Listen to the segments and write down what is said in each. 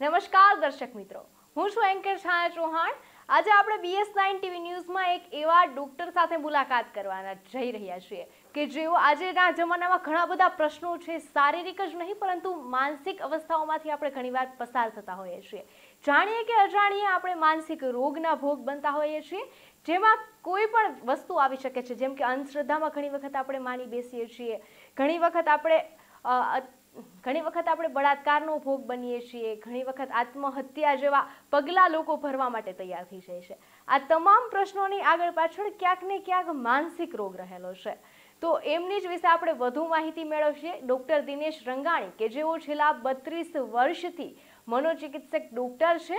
નમસ્કાર દર્શક મિત્રો. હું છું એન્કર છાયા ચૌહાણ. આજે આપણે બીએસ નાઇન ટીવી ન્યૂઝમાં એક એવા ડૉક્ટર સાથે મુલાકાત કરવાના જઈ રહ્યા છીએ કે જેઓ આજના જમાનામાં ઘણા બધા પ્રશ્નો છે, શારીરિક જ નહીં, પરંતુ માનસિક અવસ્થાઓમાંથી આપણે ઘણીવાર પસાર થતા હોઈએ છીએ. જાણીએ કે અજાણીએ આપણે માનસિક રોગના ભોગ બનતા હોઈએ છીએ, જેમાં કોઈ પણ વસ્તુ આવી શકે છે. જેમ કે અંધશ્રદ્ધામાં ઘણી વખત આપણે માની બેસીએ છીએ. ઘણી વખત આપણે ઘણી વખત આપણે બળાત્કારનો ભોગ બનીએ છીએ, ઘણી વખત આત્મહત્યા જેવા પગલાં લોકો ભરવા માટે તૈયાર થઈ જાય છે. આ તમામ પ્રશ્નોની આગળ પાછળ ક્યાંક ને ક્યાંક માનસિક રોગ રહેલો છે. તો એમની જ વિશે આપણે વધુ માહિતી મેળવશે ડૉક્ટર દિનેશ રંગાણી, કે જેઓ છેલ્લા બત્રીસ વર્ષથી મનોચિકિત્સક ડૉક્ટર છે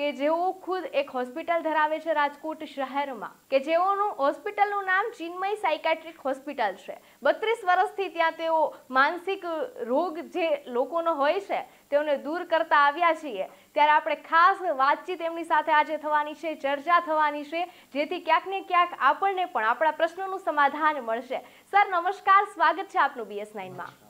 કે જેઓ ખુદ એક હોસ્પિટલ ધરાવે છે રાજકોટ શહેરમાં, કે જેઓનું હોસ્પિટલનું નામ ચિન્મય સાયકાટ્રિક હોસ્પિટલ છે. બત્રીસ વર્ષથી ત્યાં તેઓ માનસિક રોગ જે લોકોનો હોય છે, તેઓને દૂર કરતા આવ્યા છીએ. ત્યારે આપણે ખાસ વાતચીત એમની સાથે આજે થવાની છે, ચર્ચા થવાની છે, જેથી ક્યાંક ને ક્યાંક આપણને પણ આપણા પ્રશ્નોનું સમાધાન મળશે. સર, નમસ્કાર, સ્વાગત છે આપનું બીએસ નાઇનમાં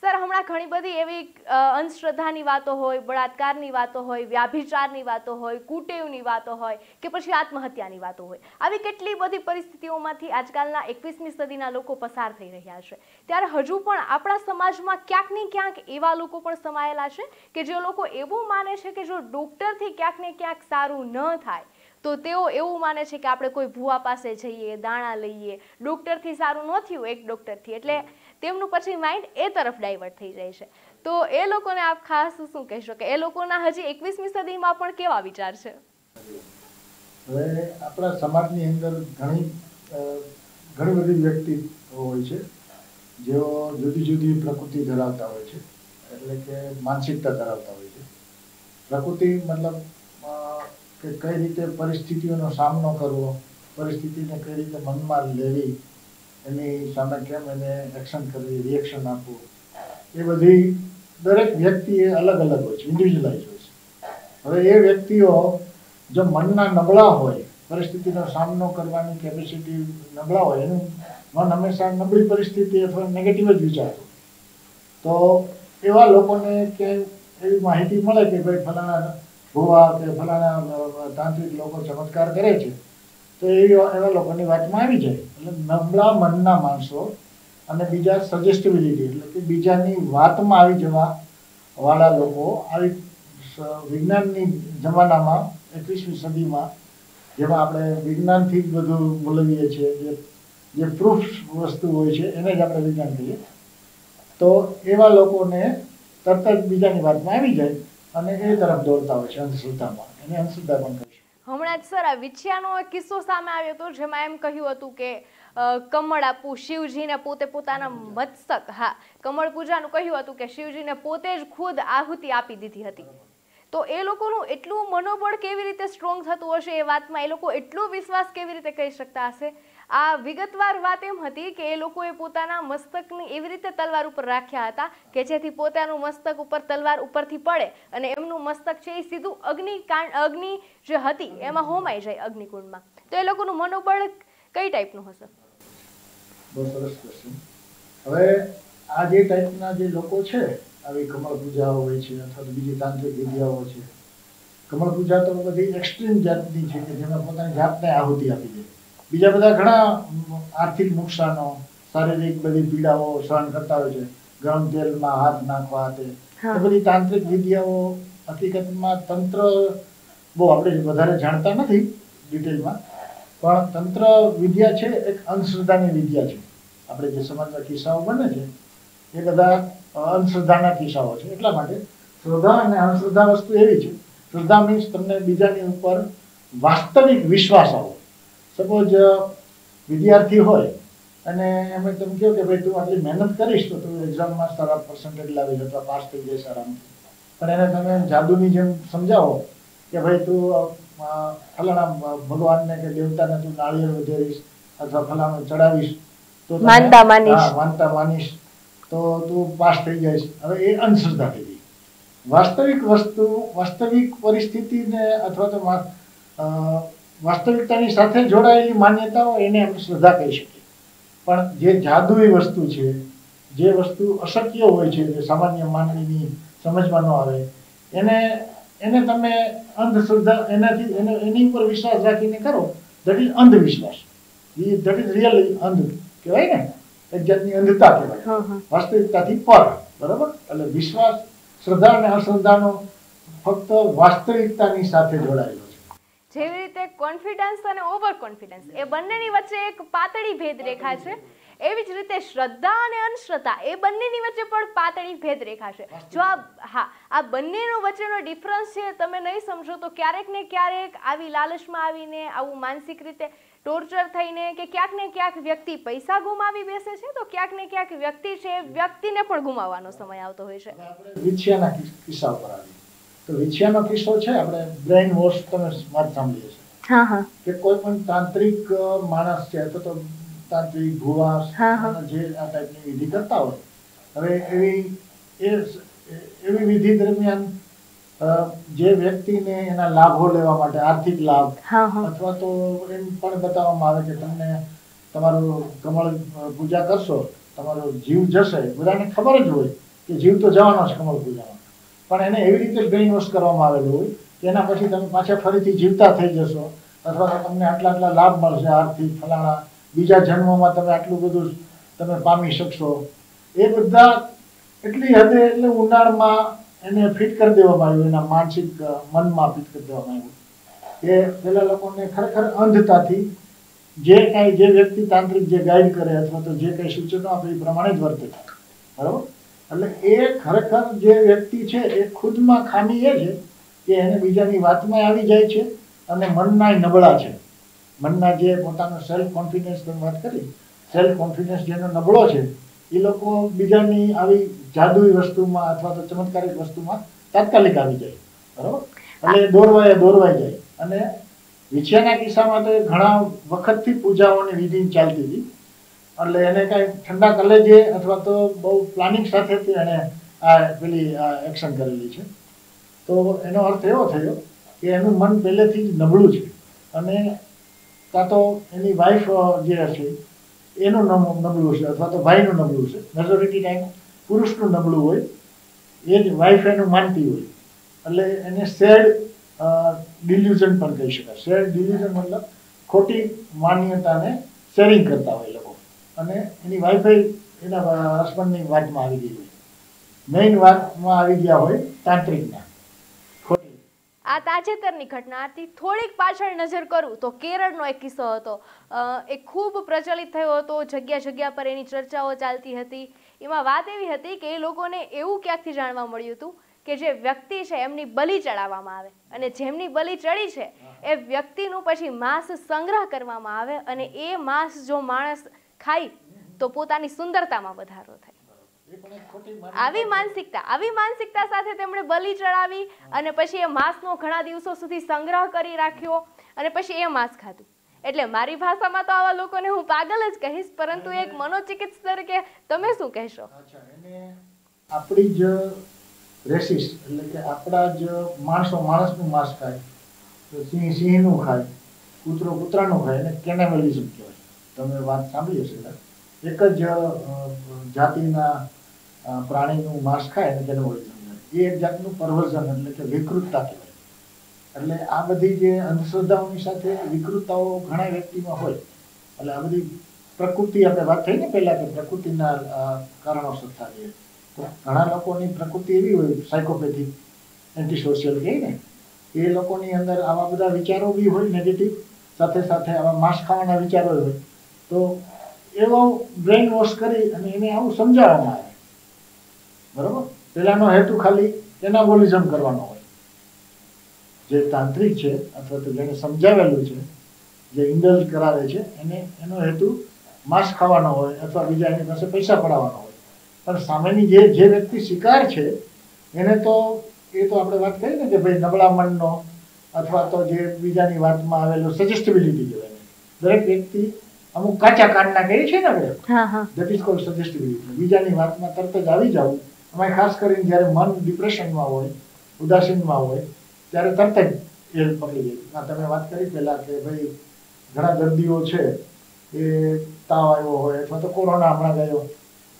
સર, હમણાં ઘણી બધી એવી અંધશ્રદ્ધાની વાતો હોય, બળાત્કારની વાતો હોય, વ્યાભિચારની વાતો હોય, કુટેવની વાતો હોય કે પછી આત્મહત્યાની વાતો હોય. આવી કેટલી બધી પરિસ્થિતિઓમાંથી આજકાલના એકવીસમી સદીના લોકો પસાર થઈ રહ્યા છે. ત્યારે હજુ પણ આપણા સમાજમાં ક્યાંક ને ક્યાંક એવા લોકો પણ સમાયેલા છે કે જે લોકો એવું માને છે કે જો ડૉક્ટરથી ક્યાંક ને ક્યાંક સારું ન થાય, તો તેઓ એવું માને છે કે આપણે કોઈ ભૂવા પાસે જઈએ, દાણા લઈએ. ડૉક્ટરથી સારું ન થયું, એક ડૉક્ટરથી. એટલે તેમનું પછી માઇન્ડ એ તરફ ડાયવર્ટ થઈ જાય છે. તો એ લોકોને આપ ખાસ શું કહેશો કે એ લોકોના હજી એકવીસમી સદીમાં પણ કેવા વિચાર છે? હવે આપણા સમાજની અંદર ઘણી ઘણી બધી વ્યક્તિ હોય છે, જેઓ જુદી જુદી પ્રકૃતિ ધરાવતા હોય છે, એટલે કે માનસિકતા ધરાવતા હોય છે. પ્રકૃતિ મતલબ કે કઈ રીતે પરિસ્થિતિઓનો સામનો કરવો, પરિસ્થિતિને કઈ રીતે મનમાં લેવી એની સામે કેમ એને એક્શન કરવી રિએક્શન આપવું. એ બધી દરેક વ્યક્તિ એ અલગ અલગ હોય છે ઇન્ડિવિજ્યુઅલાઇઝ હોય છે. હવે એ વ્યક્તિઓ જો મનના નબળા હોય, પરિસ્થિતિનો સામનો કરવાની કેપેસિટી નબળા હોય, એનું મન હંમેશા નબળી પરિસ્થિતિ અથવા નેગેટિવ જ વિચારતું તો એવા લોકોને કે એવી માહિતી મળે કે ભાઈ ફલાણા ભુવા કે ફલાણા તાંત્રિક લોકો ચમત્કાર કરે છે તો એવી એવા લોકોની વાતમાં આવી જાય. એટલે નબળા મનના માણસો અને બીજા સજેસ્ટિબિલિટી એટલે કે બીજાની વાતમાં આવી જવા વાળા લોકો આવી વિજ્ઞાનની જમાનામાં, એકવીસમી સદીમાં જેમાં આપણે વિજ્ઞાનથી જ બધું બોલાવીએ છીએ, જે જે પ્રૂફ વસ્તુ હોય છે, એને જ આપણે વિજ્ઞાન કહીએ. તો એવા લોકોને તરત જ બીજાની વાતમાં આવી જાય અને એ તરફ દોડતા હોય છે અંધશ્રદ્ધામાં. એને અંધશ્રદ્ધા પણ કહીશું હમણાં જ સર આ વિછિયાનો એક કિસ્સો સામે આવ્યો હતો જેમાં એમ કહ્યું હતું કે કમળ આપવું શિવજીને પોતે પોતાના મત્સક હા કમળ પૂજાનું કહ્યું હતું કે શિવજીને પોતે જ ખુદ આહુતિ આપી દીધી હતી. તો એ લોકોનું એટલું મનોબળ કેવી રીતે સ્ટ્રોંગ થતું હશે એ વાતમાં એ લોકો એટલો વિશ્વાસ કેવી રીતે કરી શકતા હશે? આ વિગતવાર વાત એમ હતી કે એ લોકોએ પોતાના મસ્તકને એવી રીતે તલવાર ઉપર રાખ્યા હતા કે જેથી પોતાનું મસ્તક ઉપર તલવાર ઉપરથી પડે અને એમનું મસ્તક છે એ સીધું અગ્નિ અગ્નિ જે હતી, એમાં હોમાઈ જાય અગ્નિકુંડમાં. તો એ લોકોનું મનોબળ કઈ ટાઈપનું હશે? બહુ સરસ ક્વેશ્ચન હવે આ જે ટાઈપના જે લોકો છે, આવી કમળ પૂજા હોય છે અથવા બીજી તાંત્રિક વિદ્યાઓ છે, કમળ પૂજા તો બધી એક્સ્ટ્રીમ જાતની છે કે જેમાં પોતાની જાતને આહુતિ આપી દે. બીજા બધા ઘણા આર્થિક નુકસાનો શારીરિક બધી પીડાઓ સહન કરતા હોય છે. ગરમ તેલમાં હાથ નાખવા તે બધી તાંત્રિક વિદ્યાઓ હકીકતમાં તંત્ર બહુ આપણે વધારે જાણતા નથી ડિટેલમાં પણ તંત્ર વિદ્યા છે એક અંધશ્રદ્ધાની વિદ્યા છે. આપણે જે સમાજના કિસ્સાઓ બને છે એ બધા અંધશ્રદ્ધાના કિસ્સાઓ છે. એટલા માટે શ્રદ્ધા અને અંધશ્રદ્ધા વસ્તુ એવી છે. શ્રદ્ધા મીન્સ તમને બીજાની ઉપર વાસ્તવિક વિશ્વાસ આવો. સપોઝ વિદ્યાર્થી હોય અને અમે તમે કહો કે ભાઈ તું આટલી મહેનત કરીશ તો તું એક્ઝામમાં સારા પર્સન્ટેજ લાવીશ અથવા પાસ થઈ જઈશ આરામથી. પણ એને તમે જાદુની જેમ સમજાવો કે ભાઈ તું ફલાણા ભગવાનને કે દેવતાને તું નાળિયેર વધેરીશ અથવા ફલાણું ચડાવીશ તો માનતા માનીશ. માનતા માનીશ તો તું પાસ થઈ જઈશ. હવે એ અંધશ્રદ્ધા થઈ ગઈ. વાસ્તવિક વસ્તુ વાસ્તવિક પરિસ્થિતિને અથવા તો વાસ્તવિકતાની સાથે જોડાયેલી માન્યતાઓ એને આપણે શ્રદ્ધા કહી શકીએ. પણ જે જાદુઈ વસ્તુ છે જે વસ્તુ અશક્ય હોય છે જે સામાન્ય માનવીની સમજમાં ન આવે એને એને તમે અંધશ્રદ્ધા એનાથી એને એની ઉપર વિશ્વાસ રાખીને કરો. દેટ ઇઝ અંધવિશ્વાસ દેટ ઇઝ રિયલ અંધ કહેવાય ને? એક જાતની અંધતા કહેવાય. વાસ્તવિકતાથી પર બરાબર? એટલે વિશ્વાસ શ્રદ્ધા અને અશ્રદ્ધાનો ફક્ત વાસ્તવિકતાની સાથે જોડાયેલો. જેવી રીતે કોન્ફિડન્સ અને ઓવર કોન્ફિડન્સ એ બંનેની વચ્ચે એક પાતળી ભેદરેખા છે. એવી જ રીતે શ્રદ્ધા અને અંધશ્રદ્ધા એ બંનેની વચ્ચે પણ પાતળી ભેદરેખા છે. જો આ હા, આ બંનેનો વચ્ચેનો ડિફરન્સ છે, તમે નહીં સમજો તો ક્યારેક ને ક્યારેક આવી લાલચમાં આવીને, આવું માનસિક રીતે ટોર્ચર થઈને કે ક્યાંક ને ક્યાંક વ્યક્તિ પૈસા ગુમાવી બેસે છે, તો ક્યાંક ને ક્યાંક વ્યક્તિ છે, વ્યક્તિને પણ ગુમાવવાનો સમય આવતો હોય છે. તો વિછિયાનો કિસ્સો છે આપણે બ્રેઇન વોશ તમે વાત સાંભળીએ છે હા હા. કે કોઈ પણ તાંત્રિક માણસ છે અથવા તો તાંત્રિક ભુવા હા, હા. જે આ ટાઈપની વિધિ કરતા હોય હવે એવી એવી વિધિ દરમિયાન જે વ્યક્તિને એના લાભો લેવા માટે આર્થિક લાભ અથવા તો એમ પણ બતાવવામાં આવે કે તમને તમારું કમળ પૂજા કરશો તમારો જીવ જશે બધાને ખબર જ હોય કે જીવ તો જવાનો છે કમળ પૂજામાં પણ એને એવી રીતે બ્રેઇન કરવામાં આવેલું હોય કે એના પછી તમે પાછા ફરીથી જીવતા થઈ જશો અથવા તો તમને આટલા આટલા લાભ મળશે આર્થિક, ફલાણા, બીજા જન્મોમાં તમે આટલું બધું તમે પામી શકશો. એ બધા એટલી હદે એટલે ઉનાળમાં એને ફિટ કરી દેવામાં આવ્યું, એના માનસિક મનમાં ફિટ કરી દેવામાં આવ્યું. કે પેલા લોકોને ખરેખર અંધતાથી જે કાંઈ જે વ્યક્તિ તાંત્રિક જે ગાઈડ કરે અથવા તો જે કાંઈ સૂચનો આપે એ પ્રમાણે જ વર્તે બરાબર? એટલે એ ખરેખર જે વ્યક્તિ છે, એ ખુદમાં ખામી એ છે કે એને બીજાની વાતમાં આવી જાય છે અને મનના નબળા છે. મનના જે પોતાનો સેલ્ફ કોન્ફિડન્સ વાત કરી સેલ્ફ કોન્ફિડન્સ જેનો નબળો છે, એ લોકો બીજાની આવી જાદુઈ વસ્તુમાં અથવા તો ચમત્કારિક વસ્તુમાં તાત્કાલિક આવી જાય, બરાબર? એટલે દોરવાય દોરવાઈ જાય. અને વિછિયાના કિસ્સામાં તો ઘણા વખતથી પૂજાઓની વિધિ ચાલતી હતી. એટલે એને કાંઈ ઠંડા કલેજે અથવા તો બહુ પ્લાનિંગ સાથેથી એને આ પેલી એક્શન કરેલી છે. તો એનો અર્થ એવો થયો કે એનું મન પહેલેથી જ નબળું છે. અને કાં તો એની વાઈફ જે હશે, એનું નબળું છે અથવા તો ભાઈનું નબળું છે મેજોરિટી ટાઈમ પુરુષનું નબળું હોય, એ જ વાઈફ એનું માનતી હોય. એટલે એને સેડ ડિલ્યુઝન પણ કહી શકાય. સેડ ડિલ્યુઝન મતલબ ખોટી માન્યતાને શેરિંગ કરતા હોય લોકો. અને એની વાઈફાઈ એના હસબન્ડની વાતમાં આવી ગઈ હોય. મેઇન વાતમાં આવી ગયા હોય તાંત્રિકના. આ તાજેતરની ઘટનાથી થોડીક પાછળ નજર કરું તો કેરળનો એક કિસ્સો હતો. એ ખૂબ પ્રચલિત થયો હતો. જગ્યા જગ્યા પર એની ચર્ચાઓ ચાલતી હતી. એમાં વાત એવી હતી કે એ લોકોને એવું ક્યાંકથી જાણવા મળ્યું હતું કે જે વ્યક્તિ છે એમની બલિ ચડાવવામાં આવે અને જેમની બલિ ચડી છે, એ વ્યક્તિનું પછી માંસ સંગ્રહ કરવામાં આવે અને એ માંસ જો માણસ ખાય તો પોતાની સુંદરતામાં વધારો થાય. આવી માનસિકતા આવી માનસિકતા સાથે તેમણે બલિ ચડાવી અને પછી એ માંસનો ઘણા દિવસો સુધી સંગ્રહ કરી રાખ્યો અને પછી એ માંસ ખાધું. એટલે મારી ભાષામાં તો આવા લોકોને હું પાગલ જ કહીશ પરંતુ એક મનોચિકિત્સક તરીકે તમે શું કહેશો? આપણી જ રેસિસ એટલે કે આપણા જ માણસો માણસનું માંસ ખાય સિંહ સિંહનું ખાય કૂતરો કૂતરાનું ખાય એને કેનેમલિઝમ કહેવાય. તમે વાત સાંભળી હશે એક જ જાતિના પ્રાણીનું માંસ ખાય એને કેનેમલિઝમ કહેવાય એ એક જાતનું પરવર્ઝન એટલે કે વિકૃતતા કહેવાય. એટલે આ બધી જે અંધશ્રદ્ધાઓની સાથે વિકૃતતાઓ ઘણા વ્યક્તિમાં હોય. એટલે આ બધી પ્રકૃતિ, આપણે વાત થઈ ને પહેલાં કે પ્રકૃતિના કારણોસર થાય તો ઘણા લોકોની પ્રકૃતિ એવી હોય સાયકોપેથિક એન્ટી સોશિયલ કહે એ લોકોની અંદર આવા બધા વિચારો બી હોય નેગેટિવ સાથે સાથે આવા માંસ ખાવાના વિચારો હોય. તો એવો બ્રેઇન વોશ કરી અને એને આવું સમજાવવામાં આવે. બરોબર? પેલાનો હેતુ ખાલી એનાબોલિઝમ કરવાનો હોય. જે તાંત્રિક છે, અથવા તો જેને સમજાવેલું છે, જે ઇન્ડલ્જ કરાવે છે, એને, એનો હેતુ માંસ ખાવાનો હોય અથવા બીજા એની પાસે પૈસા પડાવવાનો હોય. પણ સામેની જે જે વ્યક્તિ શિકાર છે, એને તો, એ તો આપણે વાત કરી ને કે ભાઈ નબળા મનનો અથવા તો જે બીજાની વાતમાં આવેલો સજેસ્ટેબિલિટી કહેવાય. દરેક વ્યક્તિ અમુક કાચા કાંડના કહીએ છીએ ને આપણે? દેટ ઇઝ કોલ્ડ સજેસ્ટિબિલિટી બીજાની વાતમાં તરત જ આવી જવું એમાં ખાસ કરીને જ્યારે મન ડિપ્રેશનમાં હોય ઉદાસીનમાં હોય ત્યારે તરત જ એ પકડી જાય તમે વાત કરી પહેલાં કે ભાઈ ઘણા દર્દીઓ છે એ તાવ આવ્યો હોય અથવા તો કોરોના હમણાં ગયો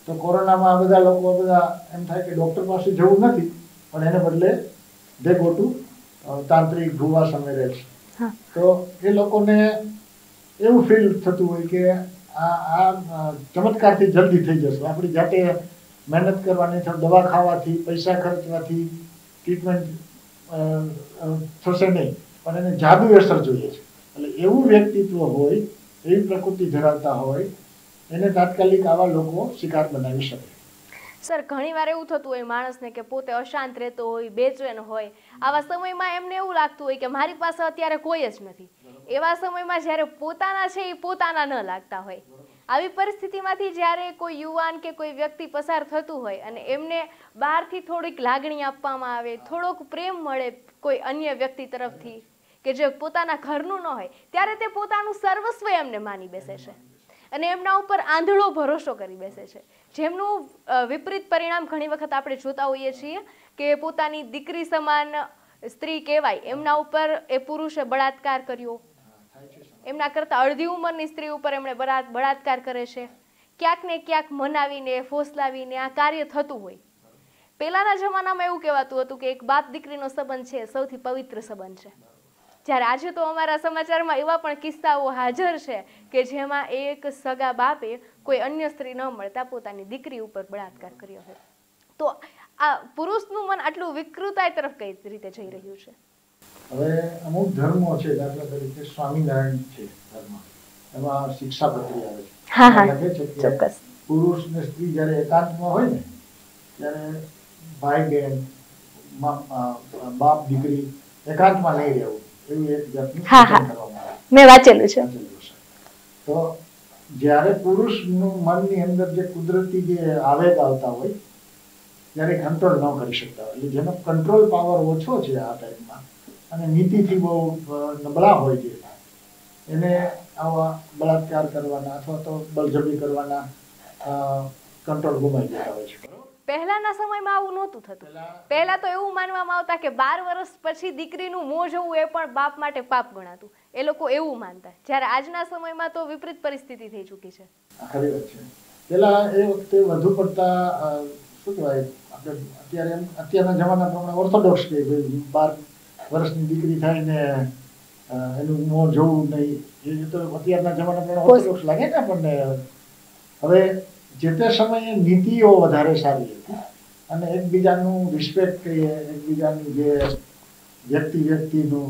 તો કોરોનામાં આ બધા લોકો બધા એમ થાય કે ડૉક્ટર પાસે જવું નથી પણ એને બદલે દે ગો ટુ તાંત્રિક ભુવા સમેરેજ છે. તો એ લોકોને એવું ફીલ થતું હોય કે આ આ ચમત્કારથી જલ્દી થઈ જશે. આપણી જાતે મહેનત કરવાની અથવા દવા ખાવાથી, પૈસા ખર્ચવાથી ટ્રીટમેન્ટ થશે નહીં. પણ એને જાદુ અસર જોઈએ છે. એટલે એવું વ્યક્તિત્વ હોય, એવી પ્રકૃતિ ધરાવતા હોય, એને તાત્કાલિક આવા લોકો શિકાર બનાવી શકે. સર ઘણીવાર એવું થતું હોય માણસને કે પોતે અશાંત રહેતો હોય, બેચેન હોય. આવા સમયમાં એમને એવું લાગતું હોય કે મારી પાસે અત્યારે કોઈ જ નથી. એવા સમયમાં જ્યારે પોતાના છે એ પોતાના ન લાગતા હોય. આવી પરિસ્થિતિમાંથી જ્યારે કોઈ યુવાન કે કોઈ વ્યક્તિ પસાર થતું હોય અને એમને બહારથી થોડીક લાગણી આપવામાં આવે, થોડોક પ્રેમ મળે કોઈ અન્ય વ્યક્તિ તરફથી કે જે પોતાના ઘરનું ન હોય, ત્યારે તે પોતાનું સર્વસ્વ એમને માની બેસે છે. અને એમના ઉપર આંધળો ભરોસો કરી બેસે છે. જેમનું વિપરીત પરિણામ ઘણી વખત આપણે જોતા હોઈએ છીએ કે પોતાની દીકરી સમાન સ્ત્રી કહેવાય, એમના ઉપર એ પુરુષે બળાત્કાર કર્યો. એમના કરતાં અડધી ઉંમરની સ્ત્રી ઉપર એમણે બળા- બળાત્કાર કરે છે. ક્યાંક ને ક્યાંક મનાવીને, ફોસલાવીને આ કાર્ય થતું હોય. પહેલાના જમાનામાં એવું કહેવાતું હતું કે એક બાપ દીકરીનો સંબંધ છે, સૌથી પવિત્ર સંબંધ છે. જ્યારે આજે તો અમારા સમાચારમાં એવા પણ કિસ્સાઓ હાજર છે કે જેમાં એક સગા બાપે કોઈ અન્ય સ્ત્રી ન મળતા પોતાની દીકરી ઉપર બળાત્કાર કર્યો હોય તો આ પુરુષનું મન આટલું વિકૃતાય તરફ કઈ રીતે જઈ રહ્યું છે? હવે અમુક ધર્મો છે દાખલા તરીકે સ્વામિનારાયણ છે ધર્મ એમાં શિક્ષાપત્રી આવે છે. પુરુષ ને સ્ત્રી જ્યારે એકાંતમાં હોય ને ત્યારે ભાઈ બહેન બાપ દીકરી એકાંતમાં નહીં રહેવું. કંટ્રોલ કરી શકતા હોય. એટલે જેનો કંટ્રોલ પાવર ઓછો છે આ ટાઈમમાં, અને નીતિથી બહુ નબળા હોય છે. એને આવા બળાત્કાર કરવાના અથવા તો બળજબરી કરવાના કંટ્રોલ ગુમાઈ જતા હોય છે? પહેલાના સમયમાં આવું નહોતું થતું. પહેલા તો એવું માનવામાં આવતા કે બાર વર્ષ પછી દીકરીનું મોં જોવું એ પણ બાપ માટે પાપ ગણાતું. એ લોકો એવું માનતા. જ્યારે આજના સમયમાં તો વિપરીત પરિસ્થિતિ થઈ ચૂકી છે. ખરી વાત છે. પેલા એ વખતે વધુ પડતા શું કહેવાય આપણે અત્યારે અત્યારના જમાના પ્રમાણે ઓર્થોડોક્સ કે બાર વર્ષની દીકરી થાય ને એનું મોં જોવું નહીં. એ તો અત્યારના જમાના પ્રમાણે ઓર્થોડોક્સ લાગે ને આપણને? હવે જે તે સમયે નીતિઓ વધારે સારી હતી. અને એકબીજાનું રિસ્પેક્ટ કરીએ, એકબીજાની જે વ્યક્તિ વ્યક્તિનું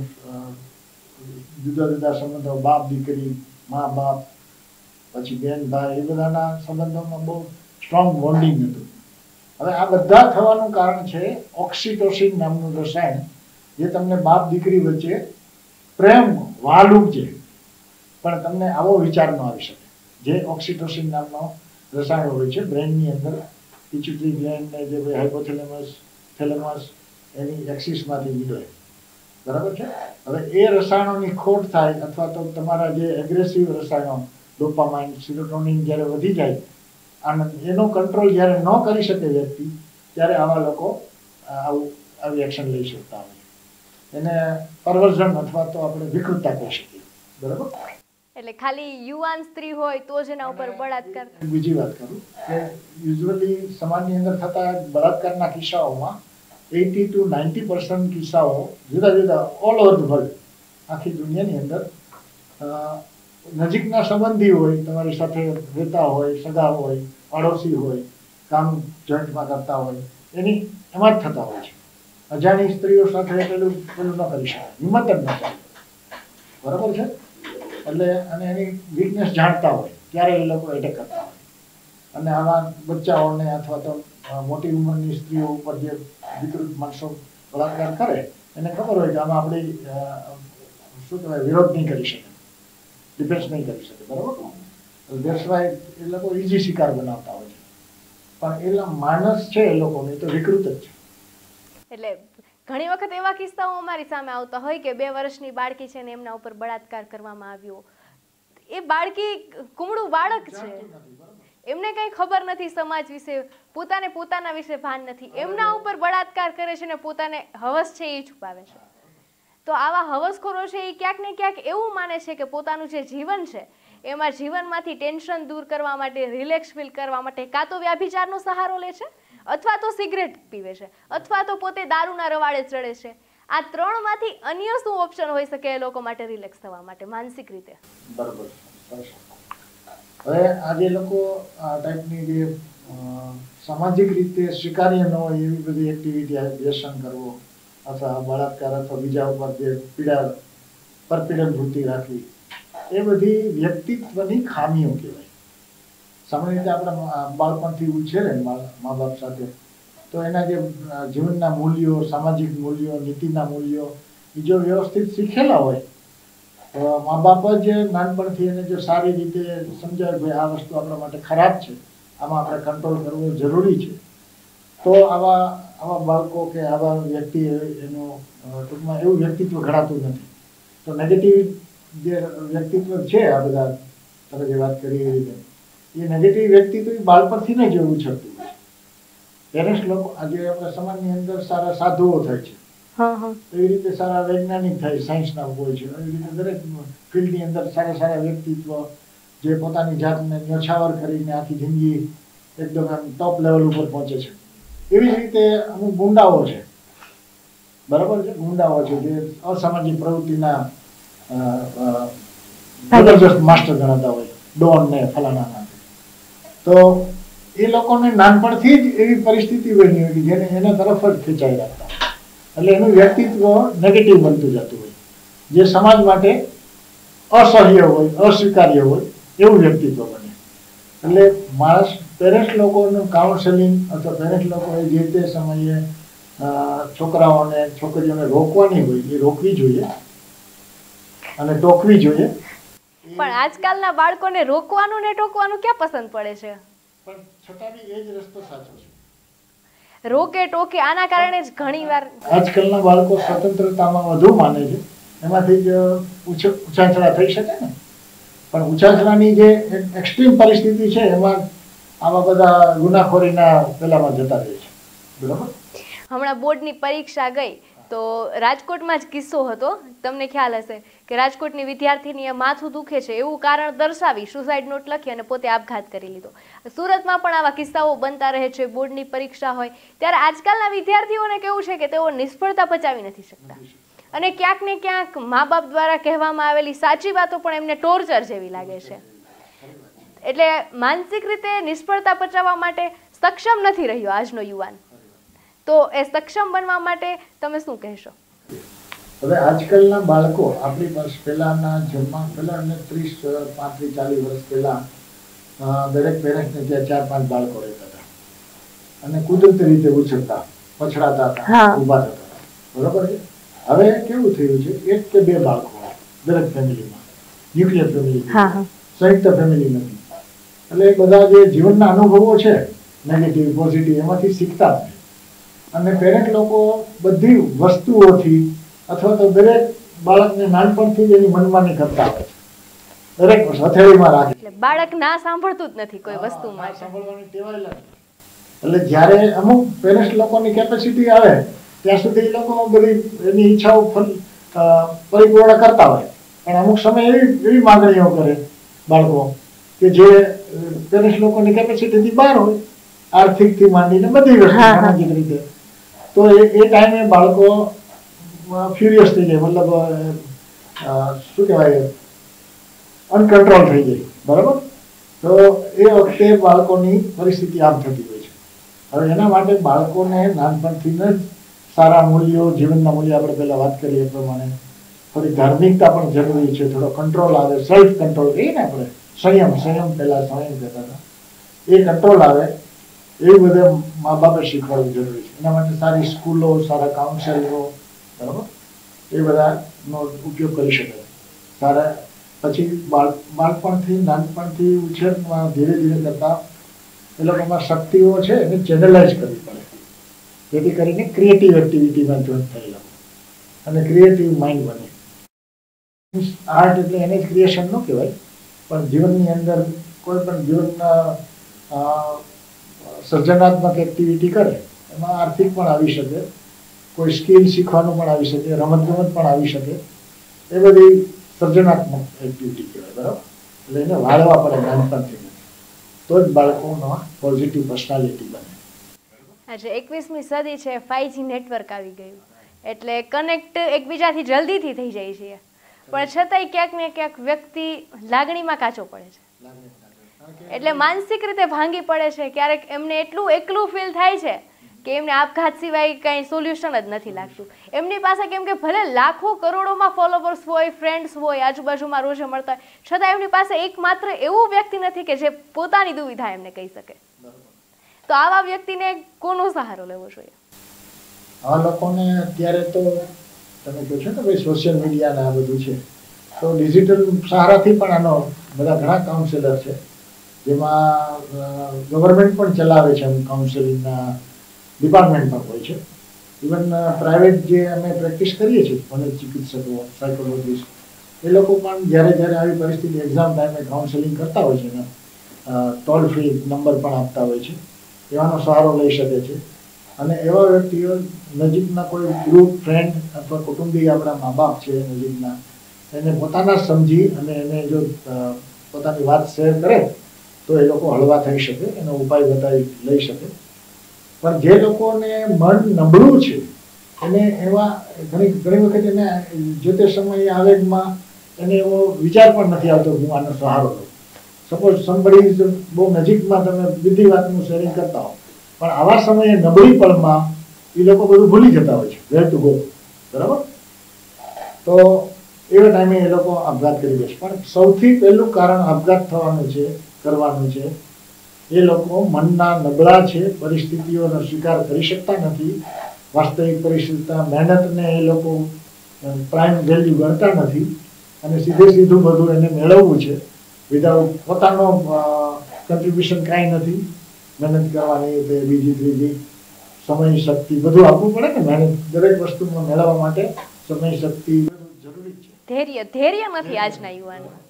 જુદા જુદા સંબંધો, બાપ દીકરી, મા બાપ, પછી બેન ભાઈ, એ બધાના સંબંધોમાં બહુ સ્ટ્રોંગ બોન્ડિંગ હતું. હવે આ બધા થવાનું કારણ છે ઓક્સિટોસિન નામનું રસાયણ જે તમને બાપ દીકરી વચ્ચે પ્રેમ વાલું છે. પણ તમને આવો વિચાર ન આવી શકે. જે ઓક્સિટોસિન નામનો રસાયણ હોય છે, બ્રેનની અંદર પિચ્યુટરી ગ્લેન્ડ ને જે હાઇપોથેલેમસ થેલેમસ એની એક્સિસમાંથી નીકળે બરાબર છે? હવે એ રસાયણોની ખોટ થાય અથવા તો તમારા જે એગ્રેસિવ રસાયણો ડોપામાઇન સિરોટોનિન જ્યારે વધી જાય આનંદ એનો કંટ્રોલ જ્યારે ન કરી શકે વ્યક્તિ, ત્યારે આવા લોકો આવું, આવી એક્શન લઈ શકતા હોય. એને પરવર્ઝન અથવા તો આપણે વિકૃતતા કહી શકીએ. બરાબર? એટલે ખાલી યુવાન સ્ત્રી હોય તો જ એના ઉપર બળાત્કાર બીજી વાત કરું કે યુઝ્યુઅલી સમાજની અંદર થતા બળાત્કારના કિસ્સાઓમાં એટી ટુ નાઇન્ટી પર્સન્ટ કિસ્સાઓ જુદા જુદા ઓલ ઓવર ધ વર્લ્ડ આખી દુનિયાની અંદર નજીકના સંબંધી હોય તમારી સાથે રહેતા હોય સગા હોય પાડોશી હોય કામ જોઈન્ટમાં કરતા હોય એની એમાં જ થતા હોય છે. અજાણી સ્ત્રીઓ સાથે પેલું પેલું ન કરી શકાય હિંમત જ ન ચાલે બરાબર છે? એટલે અને એની વીકનેસ જાણતા હોય, ત્યારે એ લોકો એટેક કરતા હોય. અને આવા બચ્ચાઓને અથવા તો મોટી ઉંમરની સ્ત્રીઓ ઉપર જે વિકૃત માણસો બળાત્કાર કરે, એને ખબર હોય કે આમાં આપણે શું કહેવાય, વિરોધ નહીં કરી શકે. ડિફેન્સ નહીં કરી શકે, બરાબર? દેટ્સ વાય એ લોકો ઇઝી શિકાર બનાવતા હોય છે. પણ એલા માણસ છે એ લોકોને તો વિકૃત જ છે. એટલે ઘણી વખત એવા કિસ્સાઓ અમારી સામે આવતા હોય કે બે વર્ષની બાળકી છે ને એમના ઉપર બળાત્કાર કરવામાં આવ્યો. એ બાળકી કુમળું બાળક છે. એમને કંઈ ખબર નથી સમાજ વિશે પોતાને પોતાના વિશે ભાન નથી. એમના ઉપર બળાત્કાર કરે છે ને પોતાને હવસ છે એ છુપાવે છે. તો આવા હવસખોરો છે એ ક્યાંક ને ક્યાંક એવું માને છે કે પોતાનું જે જીવન છે એમાં જીવનમાંથી ટેન્શન દૂર કરવા માટે રિલેક્સ ફીલ કરવા માટે કાં તો વ્યાભિચારનો સહારો લે છે અથવા તો સિગરેટ પીવે છે, અથવા તો પોતે દારૂના રવાડે ચડે છે. આ ત્રણમાંથી અન્ય શું ઓપ્શન હોઈ શકે એ લોકો માટે રિલેક્સ થવા માટે, માનસિક રીતે? બરાબર. હવે હવે આજે લોકો આ ટાઈપની જે સામાજિક રીતે સ્વીકાર્ય ન હોય એવી બધી એક્ટિવિટી વ્યસન કરવો અથવા બળાત્કાર અથવા બીજા ઉપર જે પીડા પરપીડન વૃત્તિ રાખવી, એ બધી વ્યક્તિત્વની ખામીઓ કહેવાય. સામાન્ય રીતે આપણા બાળપણથી ઉછેરે મા બાપ સાથે. તો એના જે જીવનના મૂલ્યો, સામાજિક મૂલ્યો, નીતિના મૂલ્યો, એ જો વ્યવસ્થિત શીખેલા હોય, તો મા બાપ જ નાનપણથી એને જો સારી રીતે સમજાવે ભાઈ આ વસ્તુ આપણા માટે ખરાબ છે, આમાં આપણે કંટ્રોલ કરવો જરૂરી છે, તો આવા આવા બાળકો કે આવા વ્યક્તિ એનું ટૂંકમાં એવું વ્યક્તિત્વ ઘડાતું નથી. તો નેગેટિવ જે વ્યક્તિત્વ છે આ બધા, તમે જે વાત કરી એ રીતે એ નેગેટિવ વ્યક્તિત્વ એ બાળપણથી જ એવું છતું. હોય પેરેન્ટ્સ લોકો આજે આપણા સમાજની અંદર સારા સાધુઓ થાય છે. એવી રીતે સારા વૈજ્ઞાનિક થાય સાયન્સના હોય છે. એવી રીતે દરેક ફિલ્ડની અંદર સારા સારા વ્યક્તિત્વ જે પોતાની જાતને ન્યોછાવર કરીને આખી જિંદગી એકદમ આમ ટોપ લેવલ ઉપર પહોંચે છે. એવી જ રીતે અમુક ગુંડાઓ છે. બરાબર છે? ગુંડાઓ છે જે અસામાજિક પ્રવૃત્તિના જબરજસ્ત માસ્ટર ગણાતા હોય. ડોન ને ફલાણા તો એ લોકોને નાનપણથી જ એવી પરિસ્થિતિ બની હતી જેને એના તરફ જ ખેંચાઈ રાખતા એટલે એનું વ્યક્તિત્વ નેગેટિવ બનતું જતું હોય. જે સમાજ માટે અસહ્ય હોય, અસ્વીકાર્ય હોય, એવું વ્યક્તિત્વ બને. એટલે માણસ પેરેન્ટ્સ લોકોનું કાઉન્સેલિંગ અથવા પેરેન્ટ્સ લોકોએ જે તે સમયે છોકરાઓને, છોકરીઓને રોકવાની હોય, એ રોકવી જોઈએ અને ટોકવી જોઈએ. પણ આજકાલના બાળકોને રોકવાનું ને ટોકવાનું ક્યાં પસંદ પડે છે? પણ છતાં બી એ જ રસ્તો સાચો છે. રોકે ટોકે આના કારણે જ ઘણીવાર આજકાલના બાળકો સ્વતંત્રતામાં વધુ માને છે. એમાંથી જ ઉછ- થઈ શકે ને? પણ ઉછાંચળાની જે એક્સ્ટ્રીમ પરિસ્થિતિ છે એમાં આવા બધા ગુનાખોરીના પેલામાં જતા રહે છે. બરાબર? હમણાં બોર્ડની પરીક્ષા ગઈ તો રાજકોટમાં જ કિસ્સો હતો. તમને ખ્યાલ હશે. કે રાજકોટની વિદ્યાર્થીનીએ માથું દુખે છે એવું કારણ દર્શાવી સુસાઇડ નોટ લખી અને પોતે આપઘાત કરી લીધો. સુરતમાં પણ આવા કિસ્સાઓ બનતા રહે છે. બોર્ડની પરીક્ષા હોય ત્યારે આજકાલના વિદ્યાર્થીઓને કેવું છે કે તેઓ નિષ્ફળતા પચાવી નથી શકતા. અને ક્યાંક ને ક્યાંક મા બાપ દ્વારા કહેવામાં આવેલી સાચી વાતો પણ એમને ટોર્ચર જેવી લાગે છે. એટલે માનસિક રીતે નિષ્ફળતા પચાવવા માટે સક્ષમ નથી રહ્યો આજનો યુવાન. તો એ સક્ષમ બનવા માટે તમે શું કહેશો? હવે આજકાલના બાળકો આપણી પાસે પહેલાના જન્મ પહેલાં અને ત્રીસ પાંત્રીસ ચાલીસ વર્ષ પહેલાં દરેક પેરેન્ટ્સને ત્યાં ચાર પાંચ બાળકો રહેતા હતા. અને કુદરતી રીતે ઉછળતા પછડાતા હતા ઊભા થતા હતા. બરોબર છે? હવે કેવું થયું છે? એક કે બે બાળકો દરેક ફેમિલીમાં ન્યુક્લિયર ફેમિલી સંયુક્ત ફેમિલી નથી. એટલે બધા જે જીવનના અનુભવો છે નેગેટિવ પોઝિટિવ એમાંથી શીખતા અને પેરેન્ટ લોકો બધી વસ્તુઓથી અથવા તો દરેક બાળકને નાનપણથી જ એની મનમાની કરતા હોય છે. દરેક હથેળીમાં રાખે. એટલે બાળક ના સાંભળતું જ નથી કોઈ વસ્તુ માટે. સાંભળવાની ટેવાય લાગે. એટલે જ્યારે અમુક પેરેન્ટ્સ લોકોની કેપેસિટી આવે ત્યાં સુધી એ લોકો બધી એની ઈચ્છાઓ પરિપૂર્ણ કરતા હોય. પણ અમુક સમય એવી એવી માંગણીઓ કરે બાળકો કે જે પેરેન્ટ્સ લોકોની કેપેસિટીથી બહાર હોય આર્થિકથી માંડીને બધી વસ્તુ. સામાજિક રીતે. તો એ ટાઈમે બાળકો ફ્યુરિયસ થઈ જાય. મતલબ શું કહેવાય? અનકંટ્રોલ થઈ જાય. બરાબર? તો એ વખતે બાળકોની પરિસ્થિતિ આમ થતી હોય છે. હવે એના માટે બાળકોને નાનપણથી જ સારા મૂલ્યો, જીવનના મૂલ્યો આપણે પહેલાં વાત કરીએ એ પ્રમાણે. થોડી ધાર્મિકતા પણ જરૂરી છે. થોડો કંટ્રોલ આવે. સેલ્ફ કંટ્રોલ કહીએ ને આપણે? સંયમ. સંયમ પહેલાં સંયમ કહેતા હતા. એ કંટ્રોલ આવે. એવું બધે મા બાપે શીખવાડવું જરૂરી છે. એના માટે સારી સ્કૂલો, સારા કાઉન્સેલરો બરાબર? એ બધાનો ઉપયોગ કરી શકે સારા પછી બાળ, બાળપણથી, નાનપણથી ઉછેરમાં ધીરે ધીરે કરતા એ લોકોમાં શક્તિઓ છે એને ચેનલાઇઝ કરવી પડે. જેથી કરીને ક્રિએટિવ એક્ટિવિટીમાં જોઈન થયેલા અને ક્રિએટિવ માઇન્ડ બને. આર્ટ એટલે એને જ ક્રિએશન ન કહેવાય. પણ જીવનની અંદર કોઈ પણ જીવનના સર્જનાત્મક એક્ટિવિટી કરે, એમાં આર્થિક પણ આવી શકે. કોઈ સ્કિલ શીખવાનું પણ આવી શકે રમતગમત પણ આવી શકે. એ બધી સર્જનાત્મક એક્ટિવિટી કહેવાય બરાબર? એટલે એને વાળવા પડે નાનપણથી. તો જ બાળકોનો પોઝિટિવ પર્સનાલિટી બને. આજે એકવીસમી સદી છે ફાઈવજી નેટવર્ક આવી ગયું. એટલે કનેક્ટ એકબીજાથી જલ્દીથી થઈ જાય છે. પણ છતાંય ક્યાંક ને ક્યાંક વ્યક્તિ લાગણીમાં કાચો પડે છે. એટલે માનસિક રીતે ભાંગી પડે છે. ક્યારેક એમને એટલું એકલું ફીલ થાય છે કે એમને આપઘાત સિવાય કંઈ સોલ્યુશન જ નથી લાગતું. એમની પાસે કેમ કે ભલે લાખો કરોડોમાં ફોલોવર્સ હોય ફ્રેન્ડ્સ હોય, આજુબાજુમાં રોજે મળતા હોય, છતાં એમની પાસે એકમાત્ર એવું વ્યક્તિ નથી કે જે પોતાની દુવિધા એમને કહી શકે. તો આવા વ્યક્તિને કોનો સહારો લેવો જોઈએ? આ લોકોને અત્યારે તો તમે કહો છો ને ભાઈ સોશિયલ મીડિયા ને આ બધું છે, તો ડિજિટલ સહારાથી પણ આનો બધા ઘણા કાઉન્સેલર છે. જેમાં ગવર્મેન્ટ પણ ચલાવે છે કાઉન્સેલિંગના ડિપાર્ટમેન્ટ પણ હોય છે. ઇવન પ્રાઇવેટ જે અમે પ્રેક્ટિસ કરીએ છીએ મને ચિકિત્સકો સાયકોલોજીસ્ટ એ લોકો પણ જ્યારે જ્યારે આવી પરિસ્થિતિ એક્ઝામ ટાઈમે કાઉન્સેલિંગ કરતા હોય છે ને ટોલ ફ્રી નંબર પણ આપતા હોય છે. એવાનો સહારો લઈ શકે છે. અને એવા વ્યક્તિઓ નજીકના કોઈ ગ્રુપ ફ્રેન્ડ અથવા કુટુંબી આપણા મા બાપ છે નજીકના, એને પોતાના સમજી અને એને જો પોતાની વાત શેર કરે, તો એ લોકો હળવા થઈ શકે, એનો ઉપાય બતાવી લઈ શકે. પણ જે લોકોને મન નબળું છે, એને એવા ઘણી ઘણી વખત એને જે તે સમયે આવેગમાં એને એવો વિચાર પણ નથી આવતો હું આનો સહારો લઉં. સપોઝ સમબડી બહુ નજીકમાં તમે બીજી વાતનું શેરિંગ કરતા હો, પણ આવા સમયે નબળી પળમાં એ લોકો બધું ભૂલી જતા હોય છે વેર ટુ ગો બરાબર? તો એવા ટાઈમે એ લોકો આપઘાત કરી દે છે. પણ સૌથી પહેલું કારણ આપઘાત થવાનું છે, કરવાનું છે એ લોકો મનના નબળા છે, પરિસ્થિતિઓનો સ્વીકાર કરી શકતા નથી. વાસ્તવિક પરિસ્થિતિના મહેનતને એ લોકો પ્રાઇમ વેલ્યુ ગણતા નથી અને સીધે સીધું બધું એને મેળવવું છે. વિધાઉટ પોતાનો કન્ટ્રીબ્યુશન કાંઈ નથી. મહેનત કરવાની તે બીજી, ત્રીજી, સમય, શક્તિ બધું આપવું પડે ને મહેનત દરેક વસ્તુમાં મેળવવા માટે સમય, શક્તિ બધું જરૂરી છે. ધૈર્ય ધૈર્ય નથી આજના યુવાનમાં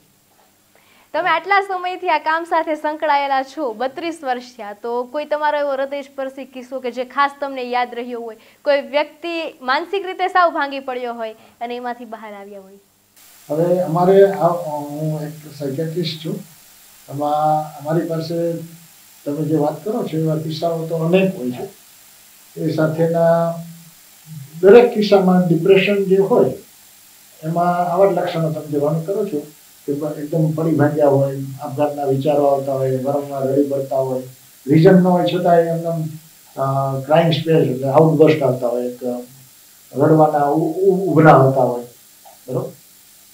તમે આટલા સમયથી આ કામ સાથે સંકળાયેલા છો, બત્રીસ વર્ષ થયા, તો કોઈ તમારો એવો હૃદયસ્પર્શી કિસ્સો કે જે ખાસ તમને યાદ રહ્યો હોય, કોઈ વ્યક્તિ માનસિક રીતે સાવ ભાંગી પડ્યો હોય અને એમાંથી બહાર આવ્યા હોય? હવે અમારે હું એક સાયકેટ્રિસ્ટ છું, એમાં અમારી પાસે તમે જે વાત કરો છો, એવા કિસ્સાઓ તો અનેક હોય છે. એ સાથેના દરેક કિસ્સામાં ડિપ્રેશન જે હોય, એમાં આવા લક્ષણો તમે જે વર્ણન કરો છો એકદમ પડી હોય, આપઘાતના વિચારો આવતા હોય, વારંવાર રડી પડતા હોય. રીઝન ન હોય છતાં એમનેમ ક્રાઇમ સ્પેસ એટલે આઉટબર્સ્ટ આવતા હોય, એક રડવાના ઉભરા આવતા હોય. બરોબર?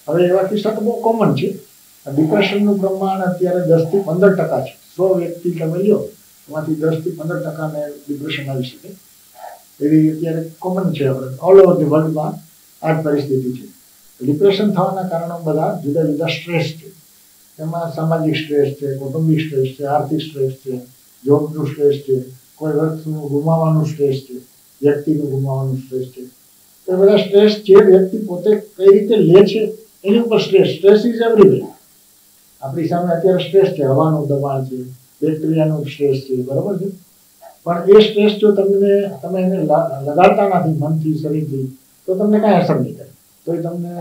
હવે એવા કિસ્સા તો બહુ કોમન છે. ડિપ્રેશનનું પ્રમાણ અત્યારે દસથી પંદર ટકા છે. સો વ્યક્તિ તમે લ્યો, એમાંથી દસથી પંદર ટકાને ડિપ્રેશન આવી શકે. એવી અત્યારે કોમન છે. આપણે ઓલ ઓવર ધી વર્લ્ડમાં આ પરિસ્થિતિ છે. ડિપ્રેશન થવાના કારણો બધા જુદા જુદા સ્ટ્રેસ છે. એમાં સામાજિક સ્ટ્રેસ છે, કૌટુંબિક સ્ટ્રેસ છે, આર્થિક સ્ટ્રેસ છે, જોબનું સ્ટ્રેસ છે, કોઈ વસ્તુનું ગુમાવવાનું સ્ટ્રેસ છે, વ્યક્તિનું ગુમાવવાનું સ્ટ્રેસ છે. એ બધા સ્ટ્રેસ જે વ્યક્તિ પોતે કઈ રીતે લે છે, એની ઉપર સ્ટ્રેસ. સ્ટ્રેસ ઇઝ એવરીવેર આપણી સામે અત્યારે સ્ટ્રેસ છે, હવાનું દબાણ છે, બેક્ટેરિયાનું સ્ટ્રેસ છે, બરાબર છે? પણ એ સ્ટ્રેસ જો તમને, તમે એને લગાડતા નથી મનથી, શરીરથી, તો તમને કાંઈ અસર નહીં કરે તો એ તમને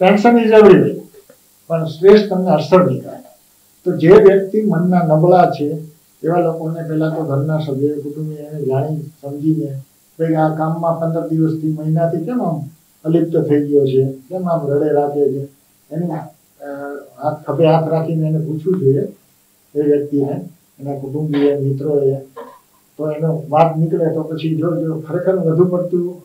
ટેન્શન ઇઝ એવરીવેર પણ સ્ટ્રેસ તમને અસર નહીં કરે તો જે વ્યક્તિ મનના નબળા છે, એવા લોકોને પહેલાં તો ઘરના સભ્યો કુટુંબી એને જાણી, સમજીને ભાઈ આ કામમાં પંદર દિવસથી, મહિનાથી કેમ આમ અલિપ્ત થઈ ગયો છે, કેમ આમ રડે રાખે છે? એની હાથ, ખભે હાથ રાખીને એને પૂછવું જોઈએ એ વ્યક્તિને, એના કુટુંબીએ મિત્રોએ. તો એનો વાત નીકળે તો પછી જો જો ખરેખર વધુ પડતું